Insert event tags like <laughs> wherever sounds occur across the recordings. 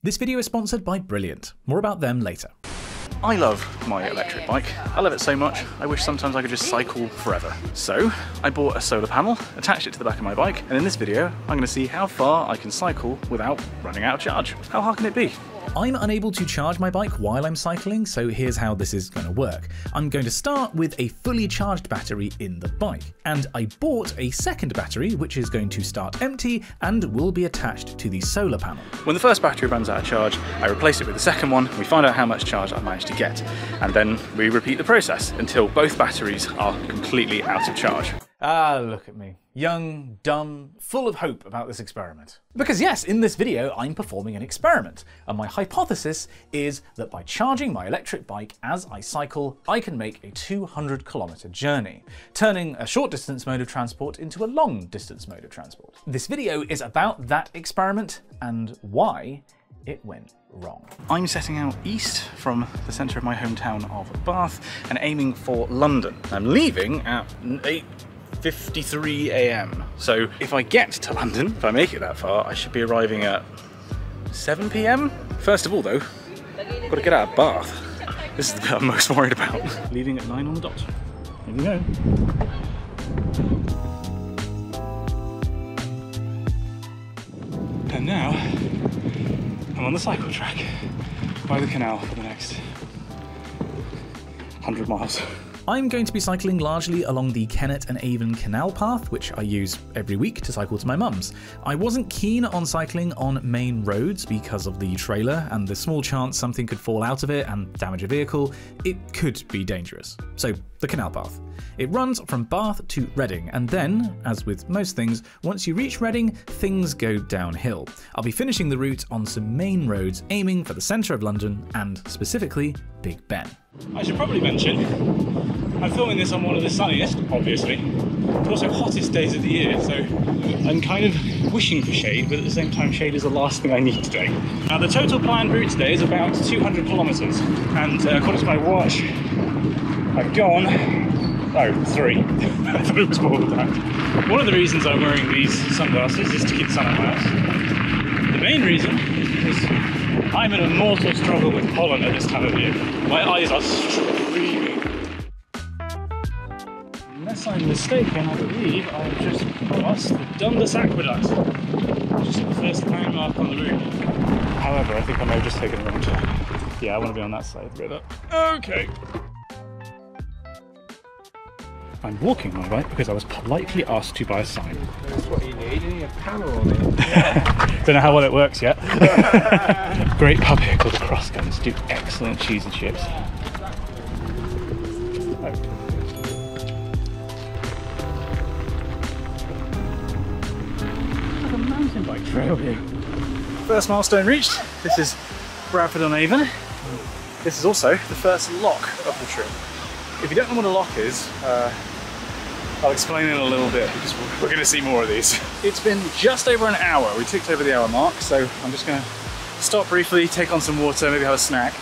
This video is sponsored by Brilliant. More about them later. I love my electric bike. I love it so much, I wish sometimes I could just cycle forever. So, I bought a solar panel, attached it to the back of my bike, and in this video, I'm going to see how far I can cycle without running out of charge. How hard can it be? I'm unable to charge my bike while I'm cycling, so here's how this is going to work. I'm going to start with a fully charged battery in the bike, and I bought a second battery which is going to start empty and will be attached to the solar panel. When the first battery runs out of charge, I replace it with the second one, we find out how much charge I've managed to get, and then we repeat the process until both batteries are completely out of charge. Ah, look at me. Young, dumb, full of hope about this experiment. Because yes, in this video I'm performing an experiment, and my hypothesis is that by charging my electric bike as I cycle, I can make a 200 kilometer journey, turning a short distance mode of transport into a long distance mode of transport. This video is about that experiment and why it went wrong. I'm setting out east from the centre of my hometown of Bath and aiming for London. I'm leaving at 8 53 a.m. So if I get to London, if I make it that far, I should be arriving at 7 p.m. First of all though, I've got to get out of Bath. This is the bit I'm most worried about. <laughs> Leaving at 9 on the dot. Here we go. And now, I'm on the cycle track by the canal for the next 100 miles. I'm going to be cycling largely along the Kennet and Avon Canal path, which I use every week to cycle to my mum's. I wasn't keen on cycling on main roads because of the trailer and the small chance something could fall out of it and damage a vehicle. It could be dangerous. So, the canal path. It runs from Bath to Reading, and then, as with most things, once you reach Reading, things go downhill. I'll be finishing the route on some main roads aiming for the centre of London and specifically Big Ben. I should probably mention I'm filming this on one of the sunniest, obviously, but also hottest days of the year, so I'm kind of wishing for shade, but at the same time, shade is the last thing I need today. Now, the total planned route today is about 200 kilometres, and uh, according to my watch, I've gone, oh, three. I thought it was more than that. One of the reasons I'm wearing these sunglasses is to keep the sun out my house. The main reason is because I'm in a mortal struggle with pollen at this time of year. My eyes are streaming. Unless I'm mistaken, I believe I've just crossed the Dundas Aqueduct, which is the first landmark on the route. However, I think I may have just taken a wrong turn. Yeah, I want to be on that side of the river. Okay. I'm walking my bike because I was politely asked to buy a sign. That's what you need, you need a panel on it. <laughs> Don't know how well it works yet. <laughs> Great pub here called the Cross Guns do excellent cheese and chips. Like a mountain bike trail here. First milestone reached. This is Bradford on Avon. This is also the first lock of the trip. If you don't know what a lock is, uh, I'll explain in a little bit because we're going to see more of these. It's been just over an hour. We ticked over the hour mark, so I'm just going to stop briefly, take on some water, maybe have a snack.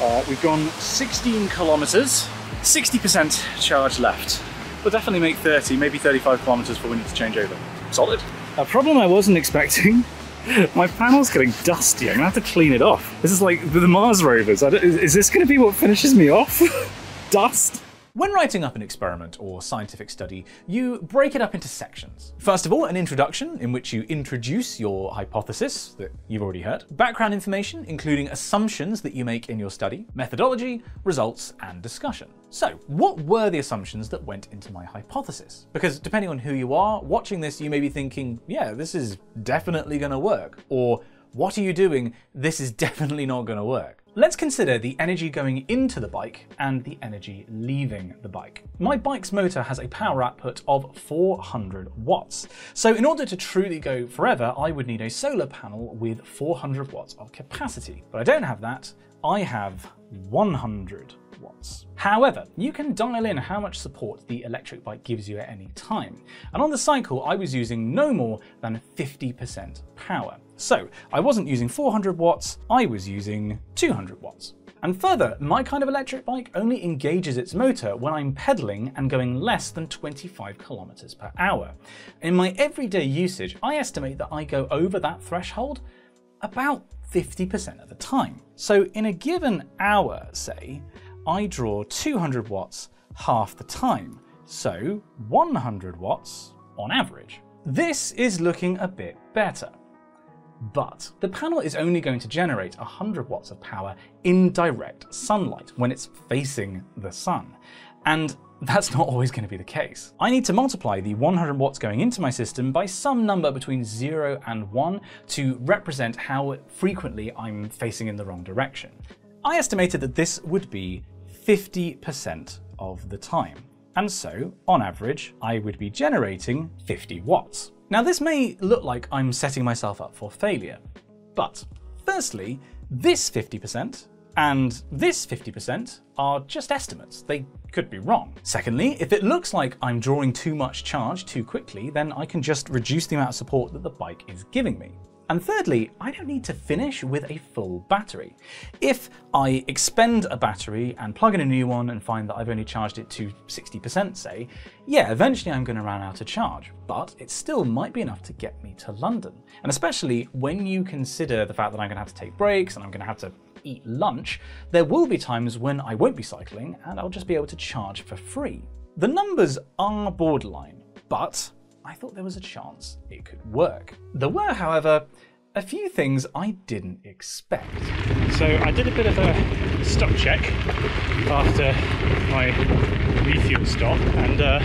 Uh, we've gone 16 kilometers, 60% charge left. We'll definitely make 30, maybe 35 kilometers before we need to change over. Solid. A problem I wasn't expecting. <laughs> My panel's getting dusty. I'm gonna have to clean it off. This is like the Mars rovers. Is, is this gonna be what finishes me off? <laughs> Dust? When writing up an experiment or scientific study, you break it up into sections. First of all, an introduction in which you introduce your hypothesis that you've already heard, background information including assumptions that you make in your study, methodology, results, and discussion. So, what were the assumptions that went into my hypothesis? Because depending on who you are, watching this, you may be thinking, yeah, this is definitely going to work, or what are you doing? This is <laughs> definitely not going to work. Let's consider the energy going into the bike and the energy leaving the bike. My bike's motor has a power output of 400 watts. So in order to truly go forever, I would need a solar panel with 400 watts of capacity. But I don't have that, I have 100 watts. However, you can dial in how much support the electric bike gives you at any time. And on the cycle, I was using no more than 50% power. So I wasn't using 400 watts, I was using 200 watts. And further, my kind of electric bike only engages its motor when I'm pedaling and going less than 25 kilometers per hour. In my everyday usage, I estimate that I go over that threshold about 50% of the time. So in a given hour, say, I draw 200 watts half the time, so 100 watts on average. This is looking a bit better. But the panel is only going to generate 100 watts of power in direct sunlight when it's facing the sun. And that's not always going to be the case. I need to multiply the 100 watts going into my system by some number between 0 and 1 to represent how frequently I'm facing in the wrong direction. I estimated that this would be 50% of the time. And so, on average, I would be generating 50 watts. Now, this may look like I'm setting myself up for failure, but firstly, this 50% and this 50% are just estimates. They could be wrong. Secondly, if it looks like I'm drawing too much charge too quickly, then I can just reduce the amount of support that the bike is giving me. And thirdly, I don't need to finish with a full battery. If I expend a battery and plug in a new one and find that I've only charged it to 60%, say, yeah, eventually I'm going to run out of charge, but it still might be enough to get me to London. And especially when you consider the fact that I'm going to have to take breaks and I'm going to have to eat lunch, there will be times when I won't be cycling and I'll just be able to charge for free. The numbers are borderline, but I thought there was a chance it could work. There were, however, a few things I didn't expect. So I did a bit of a stock check after my refuel stop, and uh,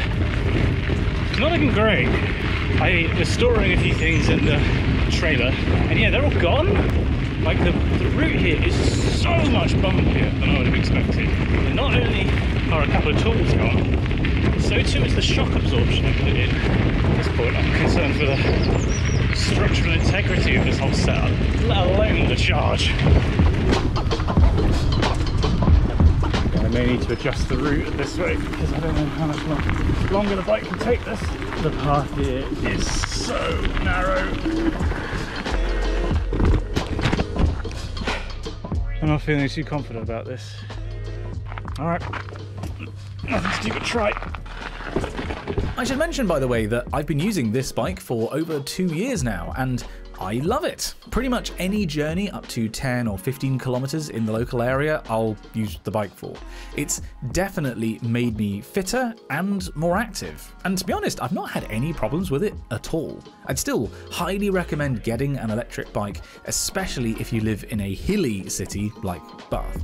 it's not looking great. I was storing a few things in the trailer, and yeah, they're all gone. Like the, the route here is so much bumpier than I would have expected. And not only are a couple of tools gone, so too is the shock absorption I put in. At this point, I'm concerned for the structural integrity of this whole setup, let alone the charge. I may need to adjust the route this way because I don't know how much long, longer the bike can take this. The path here is so narrow. I'm not feeling too confident about this. Alright, nothing to do but try. I should mention, by the way, that I've been using this bike for over two years now, and I love it. Pretty much any journey up to 10 or 15 kilometers in the local area, I'll use the bike for. It's definitely made me fitter and more active. And to be honest, I've not had any problems with it at all. I'd still highly recommend getting an electric bike, especially if you live in a hilly city like Bath.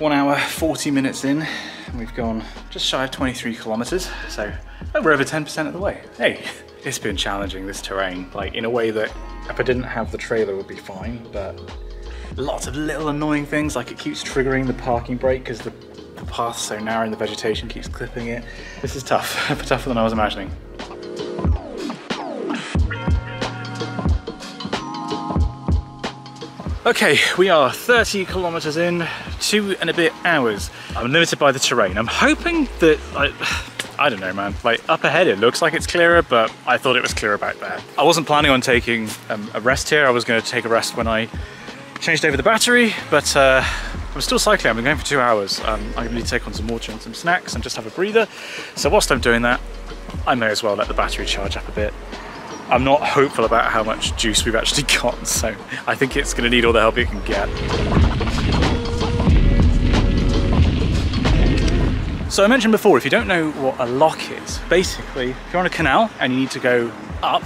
One hour, 40 minutes in, we've gone just shy of 23 kilometers, so we're over 10% of the way. Hey, it's been challenging, this terrain, like in a way that if I didn't have the trailer would be fine, but lots of little annoying things, like it keeps triggering the parking brake because the, the path's so narrow and the vegetation keeps clipping it. This is tough, <laughs> tougher than I was imagining. Okay, we are 30 kilometers in, two and a bit hours. I'm limited by the terrain. I'm hoping that, I, <sighs> I don't know man, like up ahead it looks like it's clearer, but I thought it was clearer back there. I wasn't planning on taking um, a rest here. I was gonna take a rest when I changed over the battery, but uh, I'm still cycling. I've been going for two hours. Um, I'm gonna need to take on some water and some snacks and just have a breather. So whilst I'm doing that, I may as well let the battery charge up a bit. I'm not hopeful about how much juice we've actually <laughs> got, so I think it's going to need all the help it can get. So I mentioned before, if you don't know what a lock is, basically, if you're on a canal and you need to go up,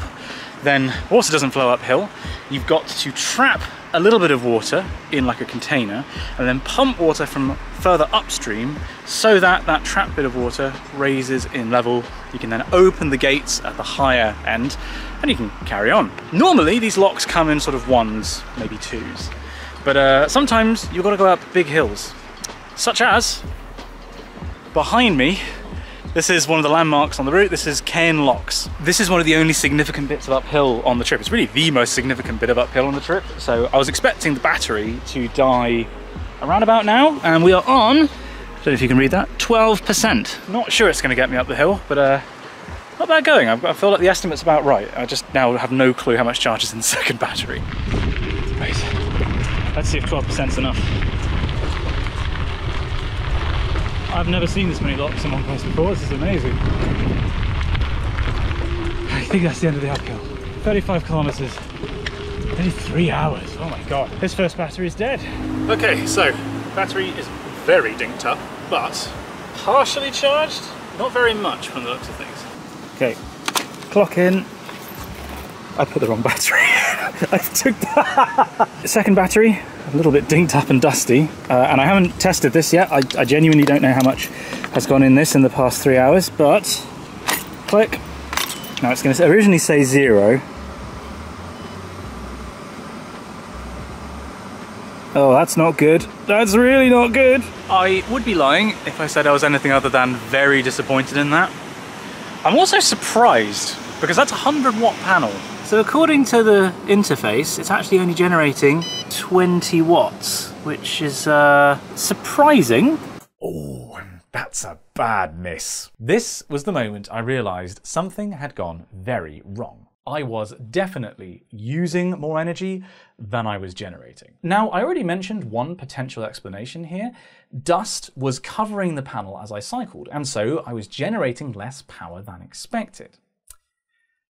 then water doesn't flow uphill. You've got to trap a little bit of water in like a container and then pump water from further upstream so that that trapped bit of water raises in level. You can then open the gates at the higher end and you can carry on. Normally these locks come in sort of ones, maybe twos, but uh, sometimes you've got to go up big hills, such as behind me this is one of the landmarks on the route. This is Caen Locks. This is one of the only significant bits of uphill on the trip. It's really the most significant bit of uphill on the trip. So I was expecting the battery to die around about now, and we are on, I don't know if you can read that, 12%. Not sure it's gonna get me up the hill, but uh, not bad going. I've got, I feel like the estimate's about right. I just now have no clue how much charge is in the <laughs> second battery. Let's see if 12% is enough. I've never seen this many locks in one place before. This is amazing. I think that's the end of the uphill. 35 kilometers. Only three hours. Oh my god. This first battery is dead. Okay, so battery is very dinked up, but partially charged. Not very much from the looks of things. Okay, clock in. I put the wrong battery. <laughs> I took that. <laughs> Second battery, a little bit dinked up and dusty, uh, and I haven't tested this yet. I, I genuinely don't know how much has gone in this in the past three hours, but click. Now it's going to originally say zero. Oh, that's not good. That's really not good. I would be lying if I said I was anything other than very disappointed in that. I'm also surprised because that's a 100 watt panel. So according to the interface, it's actually only generating 20 watts, which is uh, surprising. Oh, that's a bad miss. This was the moment I realised something had gone very wrong. I was definitely using more energy than I was generating. Now, I already mentioned one potential explanation here. Dust was covering the panel as I cycled, and so I was generating less power than expected.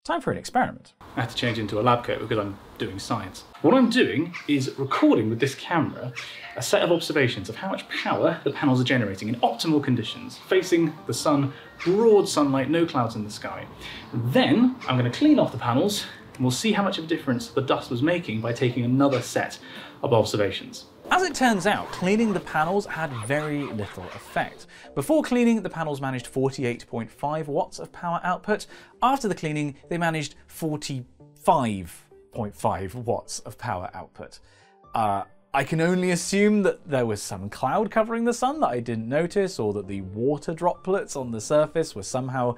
Time for an experiment. I have to change into a lab coat because I'm doing science. What I'm doing is recording with this camera a set of observations of how much power the panels are generating in optimal conditions, facing the sun, broad sunlight, no clouds in the sky. Then I'm going to clean off the panels and we'll see how much of a difference the dust was making by taking another set of observations. As it turns out, cleaning the panels had very little effect. Before cleaning, the panels managed 48.5 watts of power output. After the cleaning, they managed 45.5 watts of power output. Uh, I can only assume that there was some cloud covering the sun that I didn't notice, or that the water droplets on the surface were somehow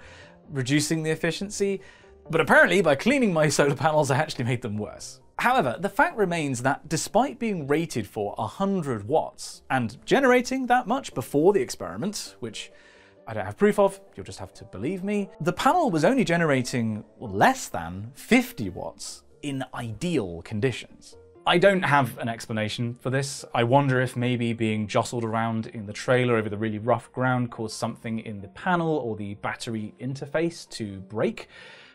reducing the efficiency. But apparently, by cleaning my solar panels, I actually made them worse. However, the fact remains that despite being rated for 100 watts and generating that much before the experiment, which I don't have proof of, you'll just have to believe me, the panel was only generating less than 50 watts in ideal conditions. I don't have an explanation for this. I wonder if maybe being jostled around in the trailer over the really rough ground caused something in the panel or the battery interface to break.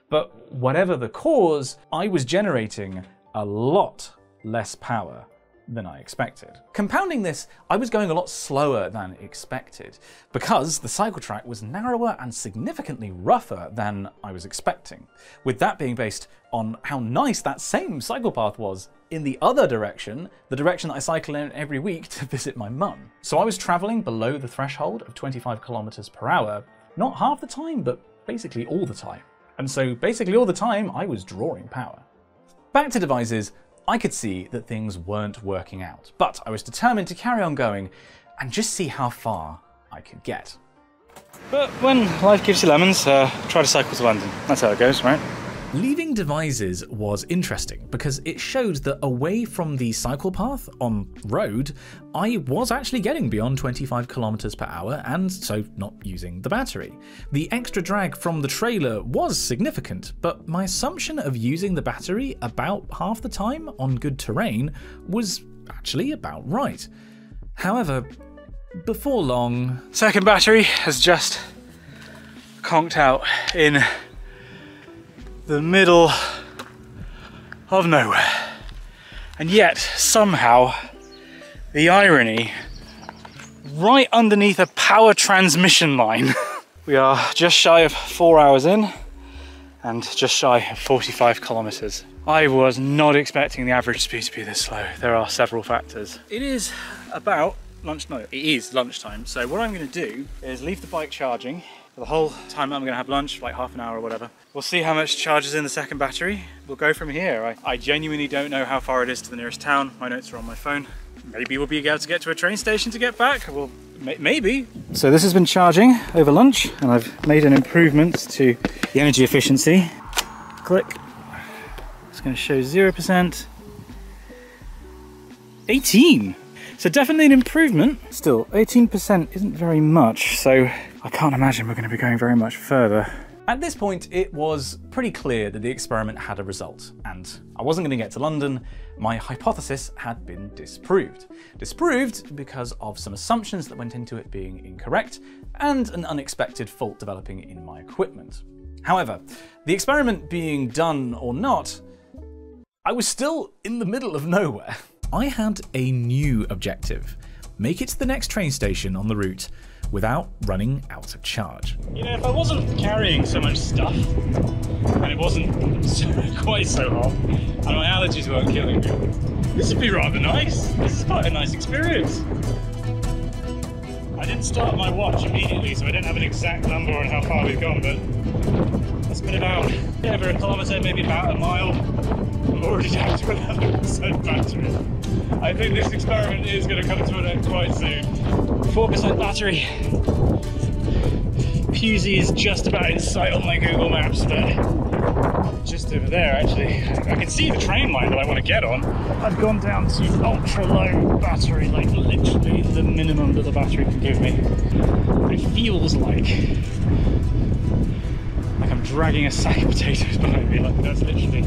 But whatever the cause, I was generating a lot less power than I expected. Compounding this, I was going a lot slower than expected because the cycle track was narrower and significantly rougher than I was expecting, with that being based on how nice that same cycle path was in the other direction, the direction that I cycle in every week to visit my mum. So I was traveling below the threshold of 25 kilometers per hour, not half the time, but basically all the time. And so basically all the time I was drawing power. Back to Devizes, I could see that things weren't working out, but I was determined to carry on going and just see how far I could get. But when life gives you lemons, uh, try to cycle to London. That's how it goes, right? Leaving Devizes was interesting because it showed that away from the cycle path on road, I was actually getting beyond 25 kilometers per hour and so not using the battery. The extra drag from the trailer was significant, but my assumption of using the battery about half the time on good terrain was actually about right. However, before long, second battery has just conked out in the middle of nowhere. And yet, somehow, the irony, right underneath a power transmission line. <laughs> we are just shy of four hours in and just shy of 45 kilometers. I was not expecting the average speed to be this slow. There are several factors. It is about lunch, no, it is lunchtime. So what I'm gonna do is leave the bike charging for the whole time I'm gonna have lunch, like half an hour or whatever. We'll see how much charge is in the second battery. We'll go from here. I, I genuinely don't know how far it is to the nearest town. My notes are on my phone. Maybe we'll be able to get to a train station to get back. Well, may maybe. So this has been charging over lunch and I've made an improvement to the energy efficiency. Click. It's gonna show 0%. 18. So definitely an improvement. Still, 18% isn't very much, so I can't imagine we're going to be going very much further. At this point, it was pretty clear that the experiment had a result, and I wasn't going to get to London. My hypothesis had been disproved. Disproved because of some assumptions that went into it being incorrect, and an unexpected fault developing in my equipment. However, the experiment being done or not, I was still in the middle of nowhere. I had a new objective make it to the next train station on the route without running out of charge. You know, if I wasn't carrying so much stuff, and it wasn't <laughs> quite so hot, and my allergies weren't killing me, this would be rather nice. This is quite a nice experience. I didn't start my watch immediately, so I don't have an exact number on how far we've gone, but it's been about over a kilometre, maybe about a mile. Down to 11% battery. I think this experiment is going to come to an end quite soon. 4% battery. Pewsey is just about in sight on my Google Maps, but just over there actually. I can see the train line that I want to get on. I've gone down to ultra low battery, like literally the minimum that the battery can give me. It feels like dragging a sack of potatoes behind me. Like that's literally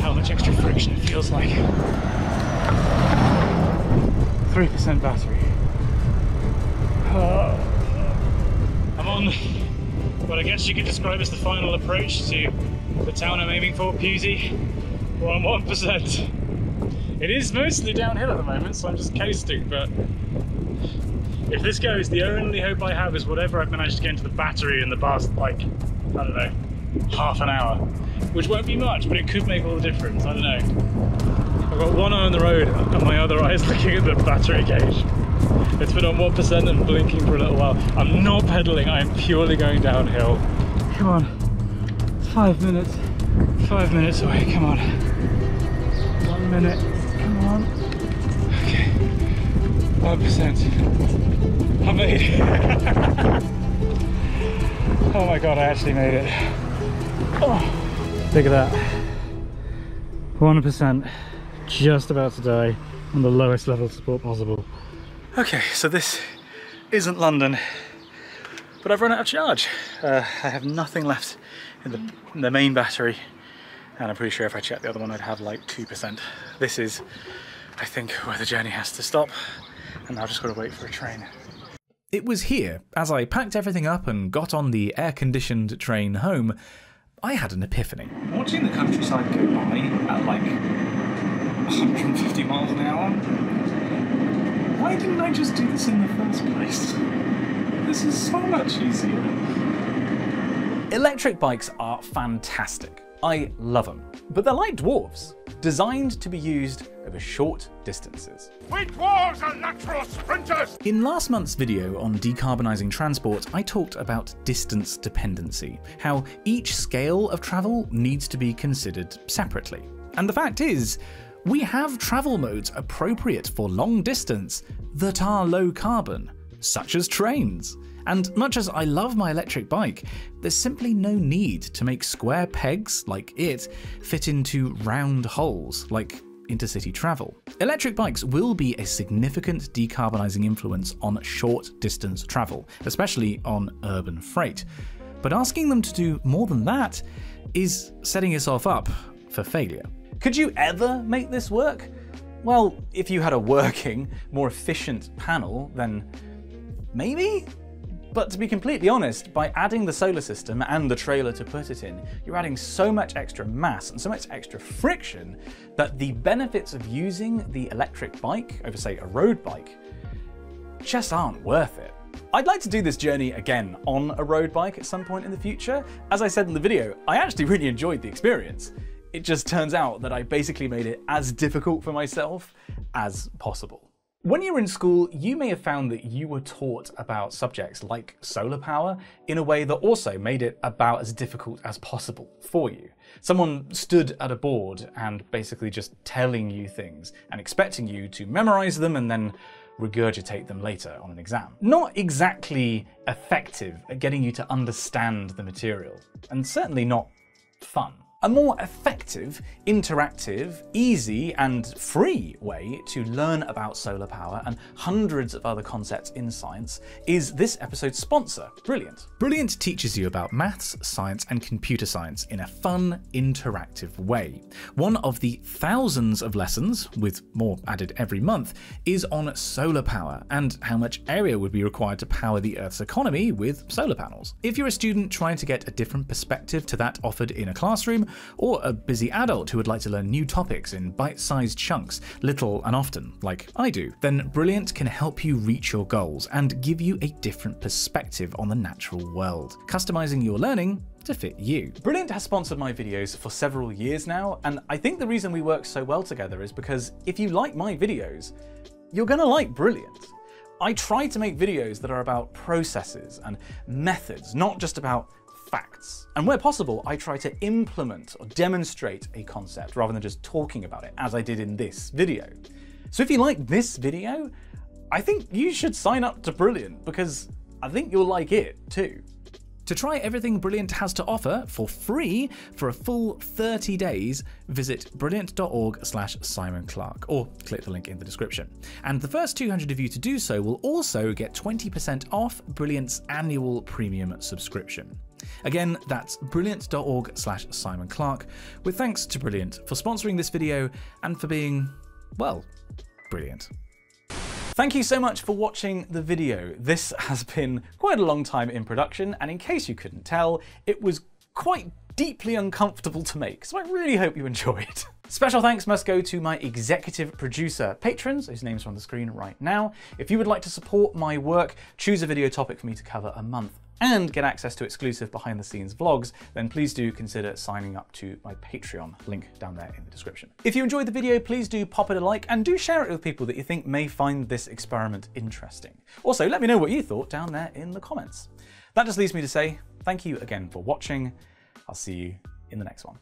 how much extra friction it feels like. 3% battery. Uh, I'm on what I guess you could describe as the final approach to the town I'm aiming for, Pewsey. We're on 1%. It is mostly downhill at the moment, so I'm just coasting, but if this goes, the only hope I have is whatever I've managed to get into the battery in the past, like, I don't know, half an hour. Which won't be much, but it could make all the difference, I don't know. I've got one eye on the road and my other eye is <laughs> looking at the battery gauge. It's been on 1% and blinking for a little while. I'm not pedaling, I am purely going downhill. Come on, it's five minutes. Five minutes away, come on. One minute, come on. Okay, 1%. I made it. <laughs> oh my god, I actually made it. Oh, look at that. 100% just about to die on the lowest level of support possible. Okay, so this isn't London, but I've run out of charge. Uh, I have nothing left in the, in the main battery, and I'm pretty sure if I check the other one, I'd have like 2%. This is, I think, where the journey has to stop, and I've just got to wait for a train. It was here, as I packed everything up and got on the air conditioned train home, I had an epiphany. Watching the countryside go by at like 150 miles an hour, why didn't I just do this in the first place? This is so much easier. Electric bikes are fantastic. I love them. But they're like dwarves, designed to be used over short distances. We dwarves are natural sprinters! In last month's video on decarbonising transport, I talked about distance dependency, how each scale of travel needs to be considered separately. And the fact is, we have travel modes appropriate for long distance that are low carbon, such as trains. And much as I love my electric bike, there's simply no need to make square pegs like it fit into round holes like intercity travel. Electric bikes will be a significant decarbonising influence on short distance travel, especially on urban freight. But asking them to do more than that is setting yourself up for failure. Could you ever make this work? Well, if you had a working, more efficient panel, then maybe? But to be completely honest, by adding the solar system and the trailer to put it in, you're adding so much extra mass and so much extra friction that the benefits of using the electric bike over, say, a road bike just aren't worth it. I'd like to do this journey again on a road bike at some point in the future. As I said in the video, I actually really enjoyed the experience. It just turns out that I basically made it as difficult for myself as possible. When you were in school, you may have found that you were taught about subjects like solar power in a way that also made it about as difficult as possible for you. Someone stood at a board and basically just telling you things and expecting you to memorize them and then regurgitate them later on an exam. Not exactly effective at getting you to understand the material, and certainly not fun. A more effective, interactive, easy, and free way to learn about solar power and hundreds of other concepts in science is this episode's sponsor, Brilliant. Brilliant teaches you about maths, science, and computer science in a fun, interactive way. One of the thousands of lessons, with more added every month, is on solar power and how much area would be required to power the Earth's economy with solar panels. If you're a student trying to get a different perspective to that offered in a classroom, or a busy adult who would like to learn new topics in bite sized chunks, little and often, like I do, then Brilliant can help you reach your goals and give you a different perspective on the natural world, customizing your learning to fit you. Brilliant has sponsored my videos for several years now, and I think the reason we work so well together is because if you like my videos, you're gonna like Brilliant. I try to make videos that are about processes and methods, not just about facts. And where possible, I try to implement or demonstrate a concept rather than just talking about it, as I did in this video. So if you like this video, I think you should sign up to Brilliant because I think you'll like it too. To try everything Brilliant has to offer for free for a full 30 days, visit brilliant.org slash Simon Clark or click the link in the description. And the first 200 of you to do so will also get 20% off Brilliant's annual premium subscription. Again, that's brilliant.org slash Simon Clark, with thanks to Brilliant for sponsoring this video and for being, well, brilliant. Thank you so much for watching the video. This has been quite a long time in production, and in case you couldn't tell, it was quite deeply uncomfortable to make, so I really hope you enjoyed. <laughs> Special thanks must go to my executive producer patrons, whose names are on the screen right now. If you would like to support my work, choose a video topic for me to cover a month and get access to exclusive behind the scenes vlogs, then please do consider signing up to my Patreon, link down there in the description. If you enjoyed the video, please do pop it a like and do share it with people that you think may find this experiment interesting. Also, let me know what you thought down there in the comments. That just leaves me to say thank you again for watching. I'll see you in the next one.